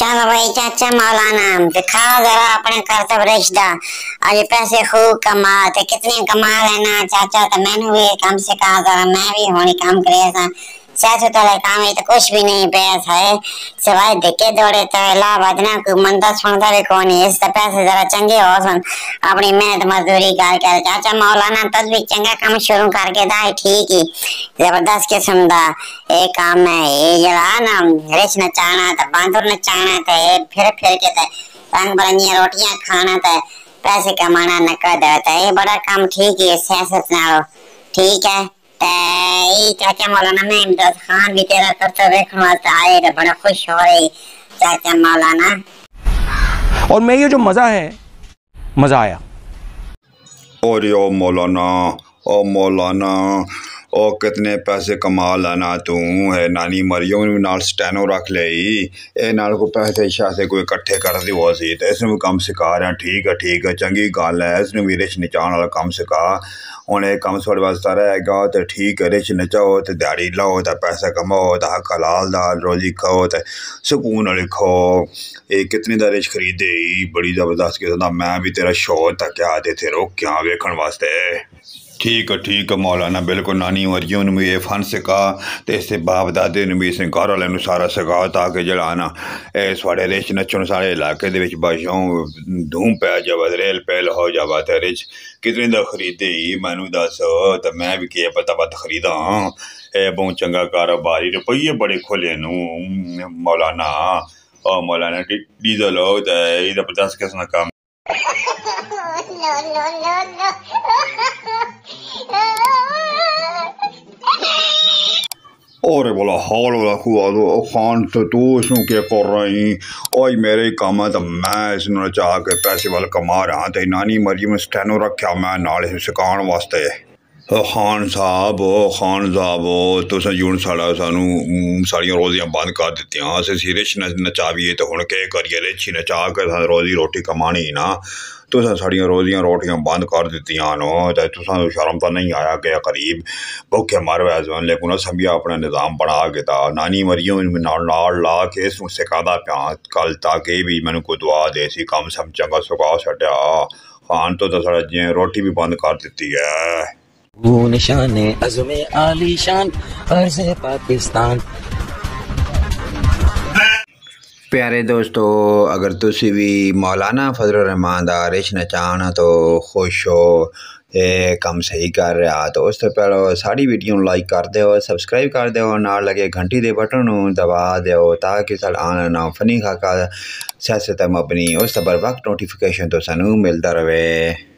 چل بھائی، چاچا مولانا دکھا ذرا اپنے کرتب رشدہ۔ آج پیسے خوب کما تے کتنے کما لینا چاچا تے میں نے بھی کم سے کہا، ذرا میں بھی ہونی کام کریا تھا سیاست والا کام ہے تو کچھ بھی نہیں پیس ہے۔ سوائے دکے دوڑے تو لا بدنا کوئی مندہ سندا بھی کونی اس تے پیسے ذرا چنگے ہو سن۔ اپنی محنت مزدوری کر کر۔ چاچا مولانا تس بھی چنگا کام شروع کر کے دا ہے ٹھیک ہی۔ زبردست کے دا۔ اے کام ہے، اے جڑا نا۔ رش نہ چاہنا تھا نچانا نہ باندر تھا اے پھر پھر کے تھا رنگ برنگی روٹیاں کھانا تھا پیسے کمانا نقد ہوتا ہے یہ بڑا کام ٹھیک ہے سیاست نال ٹھیک ہے۔ چاچا مولانا میں امداد خان بھی تیرا کرتا دیکھنا آتا آئے رہے بڑا خوش ہو رہی چاچا مولانا. اور میں یہ جو مزہ ہے مزہ آیا۔ اور یا مولانا او مولانا او کتنے پیسے کما لینا توں ہے نانی مریم نال سٹینو رکھ لئی اے نال کو پیسے شیسے کوئی کٹھے کر دیو سی تے اس نے بھی کم سکھا رہے ہیں ٹھیک ہے ٹھیک ہے چنگی گل ہے اس نے بھی رش نچان والا کم سکھا ہوں یہ کم سوڑ واسطہ رہے گا تو ٹھیک ہے رش نچاؤ تو دیاری لاؤ تو پیسہ کماؤ تو حق حلال دا روزی کھاؤ تو سکون لکھو اے یہ دا رش خریدے بڑی زبردست ساتھ میں بھی تیرا شور تکیا آتے تھے روکیاں ویکھن واسطے ٹھیک ہے ٹھیک ہے مولانا، بالکل نانی مرجیوں نے مجھے فن سے کہا تو اس سے باپ دادے نے بھی سنکارا لینو سارا سکھا تاکہ جڑانا اے ساڑھے رچ نچن سارے علاقے دے بادشاہوں دھوم پہ جاوت ریل پہل ہو جاوت ہے رچ کتنے دا خریدے ہی؟ مینو دس تو میں بھی کیا پتہ پتہ خریدا اے بہت چنگا کاروباری روپیے بڑے کھولے نو مولانا، او مولانا ڈیزل ہو تو یہ پچاس کس نہ کام اور بولا حول ولا قوت خان تو تو اس نو کر رہی اوئی میرے کام ہے تو میں اس نے چاہا کے پیسے والے کما رہا تو نانی مریم سٹینو رکھا میں نال سکان واسطے خان صاحب خان صاحب ہو تو جی ہوں سر سان ساری روزیاں بند کر دیتی ریچھ نچ نچا بھی تو ہوں کہ کریے ریچھی نچا کر کے روزی روٹی کمانی نا تو سارا روزیاں روٹیاں بند کر دیتی ہیں نو تو سو شرم تا نہیں آیا گیا قریب بوکے ماروا جان لیکن سمجھیے اپنے نظام بنا نانی مریوں میں مری لا کے سن سکادہ پیان کل پیاں کلتا کہ بھی مجھے کوئی دعا سی کم سب چنگا سکا سٹیا خان تو سر روٹی بھی بند کر دیتی ہے وہ نشان عزم عالی شان، عرض پاکستان۔ پیارے دوستو، اگر تسی بھی مولانا فضل الرحمان دارش رچنا چاہنا تو خوش ہو اے کم صحیح کر رہا۔ تو اس تو پہلے ساری ویڈیو لائک کر دیو، سبسکرائب کر دے ہو نار لگے گھنٹی دے بٹن دبا دیو تاکہ سال آنا نہ فنی خاکہ سیاست مبنی اس تو بر وقت نوٹیفکیشن تو سنوں ملتا رہے۔